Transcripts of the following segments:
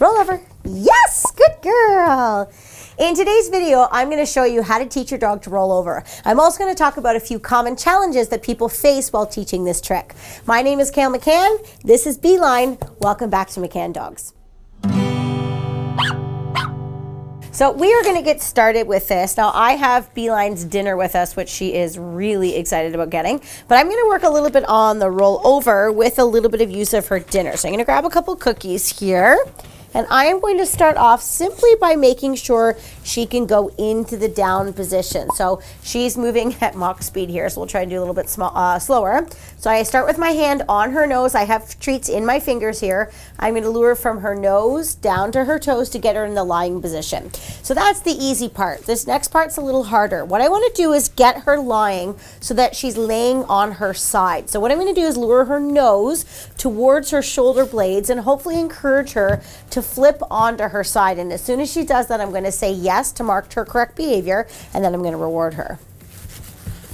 Roll over. Yes, good girl. In today's video, I'm going to show you how to teach your dog to roll over. I'm also going to talk about a few common challenges that people face while teaching this trick. My name is Kayl McCann. This is Beeline. Welcome back to McCann Dogs. So we are going to get started with this. Now I have Beeline's dinner with us, which she is really excited about getting, but I'm going to work a little bit on the roll over with a little bit of use of her dinner. So I'm going to grab a couple cookies here. And I am going to start off simply by making sure she can go into the down position. So she's moving at mach speed here, so we'll try and do a little bit small, uh, slower. So I start with my hand on her nose. I have treats in my fingers here. I'm going to lure from her nose down to her toes to get her in the lying position. So that's the easy part. This next part's a little harder. What I want to do is get her lying so that she's laying on her side. So what I'm going to do is lure her nose towards her shoulder blades and hopefully encourage her to flip onto her side. And as soon as she does that, I'm going to say yes to mark her correct behavior, and then I'm going to reward her.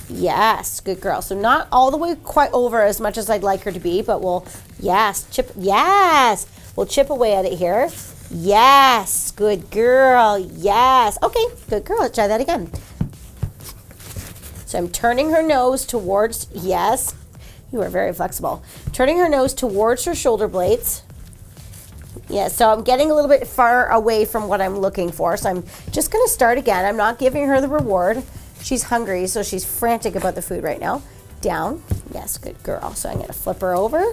Yes, good girl. So not all the way quite over as much as I'd like her to be, but we'll, yes, chip, yes. We'll chip away at it here. Yes, good girl. Yes. Okay, good girl. Let's try that again. So I'm turning her nose towards, yes, you are very flexible. Turning her nose towards her shoulder blades. Yeah, so I'm getting a little bit far away from what I'm looking for. So I'm just going to start again. I'm not giving her the reward. She's hungry, so she's frantic about the food right now. Down. Yes, good girl. So I'm going to flip her over.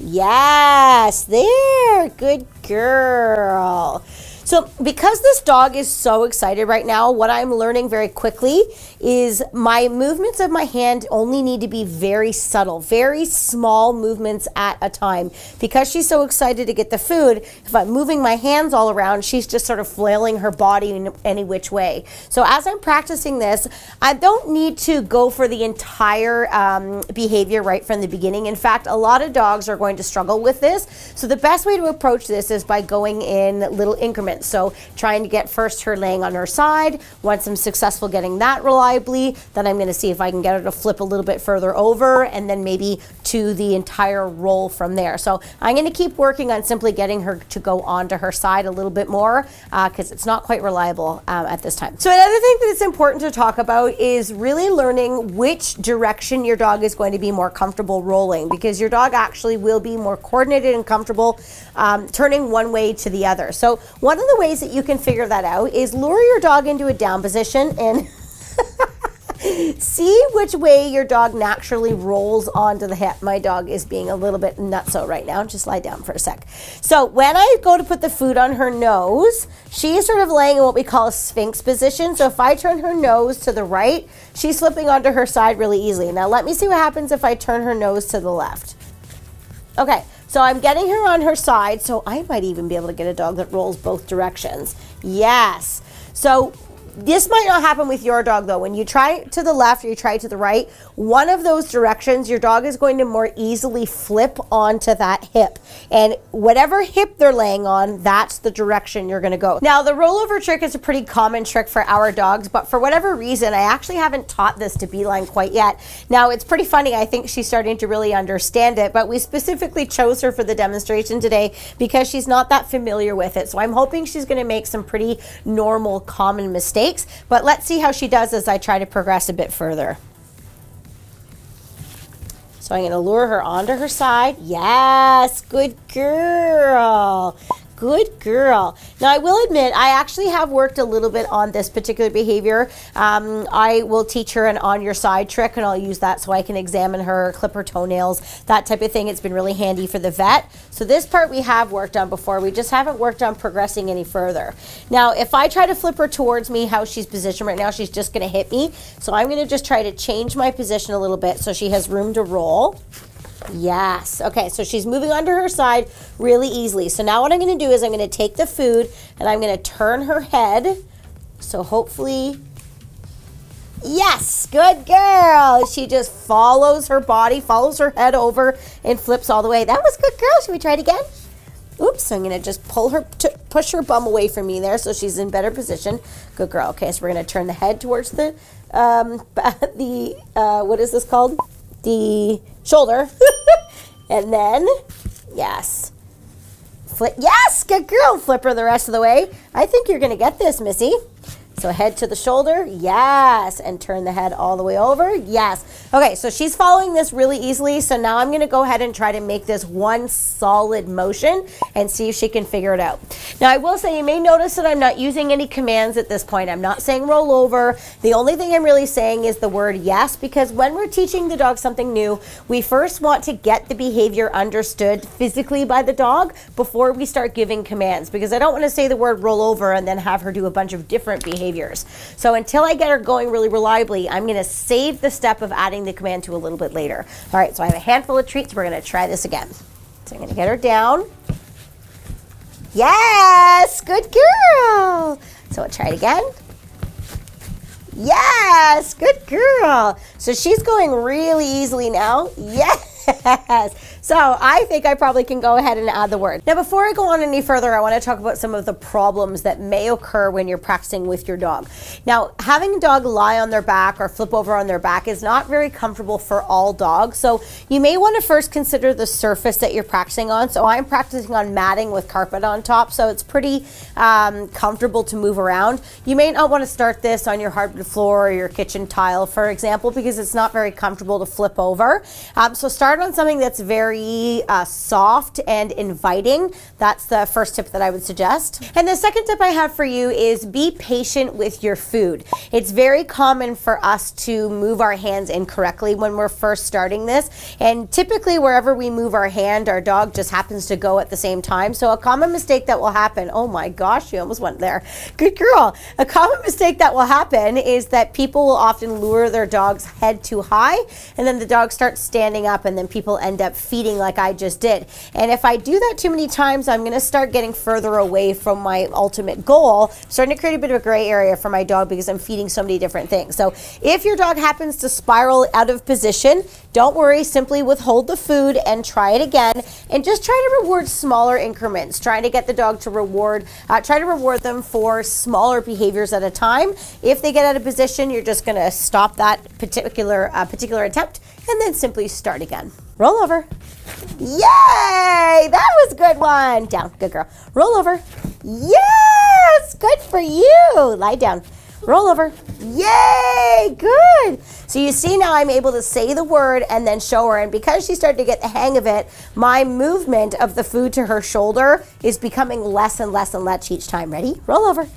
Yes, there. Good girl. So because this dog is so excited right now, what I'm learning very quickly is my movements of my hand only need to be very subtle, very small movements at a time. Because she's so excited to get the food, if I'm moving my hands all around, she's just sort of flailing her body in any which way. So as I'm practicing this, I don't need to go for the entire um, behavior right from the beginning. In fact, a lot of dogs are going to struggle with this. So the best way to approach this is by going in little increments. So trying to get first her laying on her side. Once I'm successful getting that reliably, then I'm going to see if I can get her to flip a little bit further over and then maybe to the entire roll from there. So I'm going to keep working on simply getting her to go onto her side a little bit more because uh, it's not quite reliable um, at this time. So another thing that it's important to talk about is really learning which direction your dog is going to be more comfortable rolling because your dog actually will be more coordinated and comfortable um, turning one way to the other. So one of the ways that you can figure that out is lure your dog into a down position and see which way your dog naturally rolls onto the hip. My dog is being a little bit nutso right now. Just lie down for a sec. So when I go to put the food on her nose, she's sort of laying in what we call a sphinx position. So if I turn her nose to the right, she's slipping onto her side really easily. Now let me see what happens if I turn her nose to the left. Okay, so I'm getting her on her side, so I might even be able to get a dog that rolls both directions. Yes. So this might not happen with your dog though. When you try to the left or you try to the right, one of those directions, your dog is going to more easily flip onto that hip. And whatever hip they're laying on, that's the direction you're going to go. Now, the rollover trick is a pretty common trick for our dogs, but for whatever reason, I actually haven't taught this to Beeline quite yet. Now, it's pretty funny. I think she's starting to really understand it, but we specifically chose her for the demonstration today because she's not that familiar with it. So I'm hoping she's going to make some pretty normal, common mistakes but let's see how she does as I try to progress a bit further. So I'm going to lure her onto her side. Yes, good girl. Good girl. Now, I will admit, I actually have worked a little bit on this particular behavior. Um, I will teach her an on your side trick, and I'll use that so I can examine her, clip her toenails, that type of thing. It's been really handy for the vet. So this part we have worked on before. We just haven't worked on progressing any further. Now, if I try to flip her towards me, how she's positioned right now, she's just going to hit me. So I'm going to just try to change my position a little bit so she has room to roll. Yes. Okay, so she's moving onto her side really easily. So now what I'm going to do is I'm going to take the food and I'm going to turn her head. So hopefully, yes, good girl. She just follows her body, follows her head over and flips all the way. That was good girl. Should we try it again? Oops, so I'm going to just pull her, push her bum away from me there so she's in better position. Good girl. Okay, so we're going to turn the head towards the, um, the, uh, what is this called? The shoulder. and then, yes, flip. Yes, good girl. Flip her the rest of the way. I think you're going to get this, Missy. So head to the shoulder, yes, and turn the head all the way over, yes. Okay, so she's following this really easily. So now I'm gonna go ahead and try to make this one solid motion and see if she can figure it out. Now I will say you may notice that I'm not using any commands at this point. I'm not saying roll over. The only thing I'm really saying is the word yes, because when we're teaching the dog something new, we first want to get the behavior understood physically by the dog before we start giving commands, because I don't wanna say the word roll over and then have her do a bunch of different behaviors behaviors. So until I get her going really reliably, I'm going to save the step of adding the command to a little bit later. All right, so I have a handful of treats. We're going to try this again. So I'm to get her down. Yes, good girl. So we'll try it again. Yes, good girl. So she's going really easily now. Yes. So I think I probably can go ahead and add the word. Now, before I go on any further, I want to talk about some of the problems that may occur when you're practicing with your dog. Now, having a dog lie on their back or flip over on their back is not very comfortable for all dogs. So you may want to first consider the surface that you're practicing on. So I'm practicing on matting with carpet on top. So it's pretty um, comfortable to move around. You may not want to start this on your hardwood floor or your kitchen tile, for example, because it's not very comfortable to flip over. Um, so start on something that's very very uh, soft and inviting. That's the first tip that I would suggest. And the second tip I have for you is be patient with your food. It's very common for us to move our hands incorrectly when we're first starting this. And typically wherever we move our hand, our dog just happens to go at the same time. So a common mistake that will happen, oh my gosh, you almost went there. Good girl. A common mistake that will happen is that people will often lure their dog's head too high and then the dog starts standing up and then people end up feeding like I just did. And if I do that too many times, I'm going to start getting further away from my ultimate goal, starting to create a bit of a gray area for my dog because I'm feeding so many different things. So if your dog happens to spiral out of position, don't worry, simply withhold the food and try it again. And just try to reward smaller increments, trying to get the dog to reward, uh, try to reward them for smaller behaviors at a time. If they get out of position, you're just going to stop that particular, uh, particular attempt and then simply start again. Roll over. Yay! That was a good one. Down. Good girl. Roll over. Yes! Good for you. Lie down. Roll over. Yay! Good. So you see now I'm able to say the word and then show her. And because she started to get the hang of it, my movement of the food to her shoulder is becoming less and less and less each time. Ready? Roll over.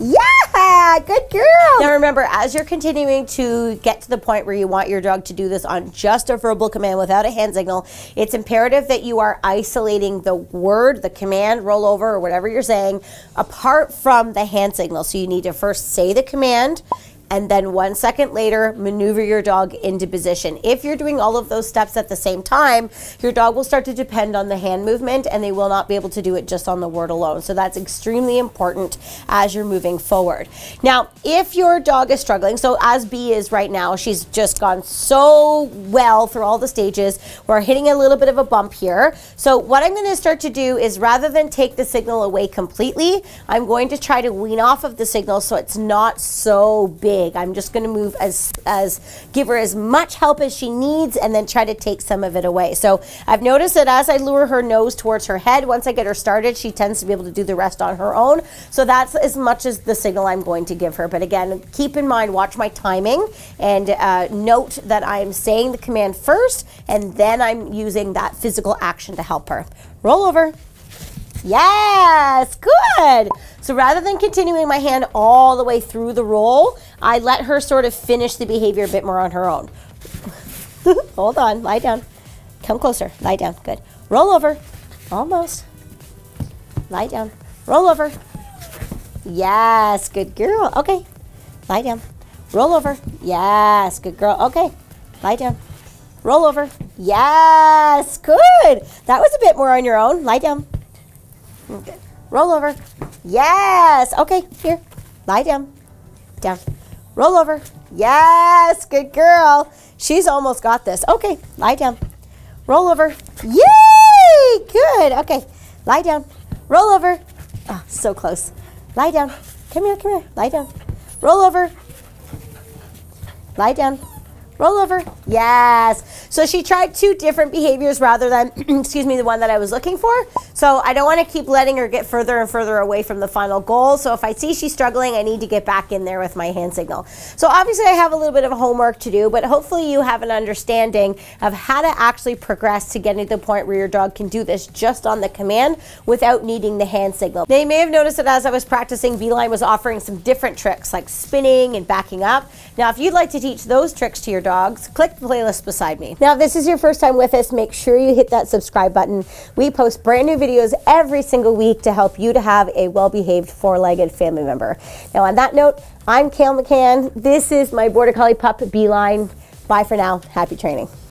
Yeah, good girl. Now remember, as you're continuing to get to the point where you want your dog to do this on just a verbal command without a hand signal, it's imperative that you are isolating the word, the command, roll over, or whatever you're saying, apart from the hand signal. So you need to first say the command and then one second later, maneuver your dog into position. If you're doing all of those steps at the same time, your dog will start to depend on the hand movement and they will not be able to do it just on the word alone. So that's extremely important as you're moving forward. Now, if your dog is struggling, so as B is right now, she's just gone so well through all the stages. We're hitting a little bit of a bump here. So what I'm going to start to do is rather than take the signal away completely, I'm going to try to wean off of the signal so it's not so big big. I'm just going to move as, as, give her as much help as she needs and then try to take some of it away. So I've noticed that as I lure her nose towards her head, once I get her started, she tends to be able to do the rest on her own. So that's as much as the signal I'm going to give her. But again, keep in mind, watch my timing and uh, note that I'm saying the command first and then I'm using that physical action to help her. Roll over. Yes, good. So rather than continuing my hand all the way through the roll, I let her sort of finish the behavior a bit more on her own. Hold on, lie down. Come closer, lie down, good. Roll over, almost. Lie down, roll over. Yes, good girl. Okay, lie down. Roll over. Yes, good girl. Okay, lie down. Roll over. Yes, good. That was a bit more on your own. Lie down. Good. Roll over. Yes. Okay, here. Lie down. Down. Roll over. Yes. Good girl. She's almost got this. Okay, lie down. Roll over. Yay! Good. Okay, lie down. Roll over. Oh, so close. Lie down. Come here, come here. Lie down. Roll over. Lie down. Roll over. Yes. So she tried two different behaviors rather than, excuse me, the one that I was looking for. So I don't want to keep letting her get further and further away from the final goal. So if I see she's struggling, I need to get back in there with my hand signal. So obviously I have a little bit of homework to do, but hopefully you have an understanding of how to actually progress to getting to the point where your dog can do this just on the command without needing the hand signal. Now you may have noticed that as I was practicing, Beeline was offering some different tricks like spinning and backing up. Now if you'd like to teach those tricks to your dogs, click the playlist beside me. Now if this is your first time with us, make sure you hit that subscribe button. We post brand new videos every single week to help you to have a well-behaved four-legged family member. Now on that note, I'm Kayl McCann. This is my Border Collie pup Beeline. Bye for now. Happy training.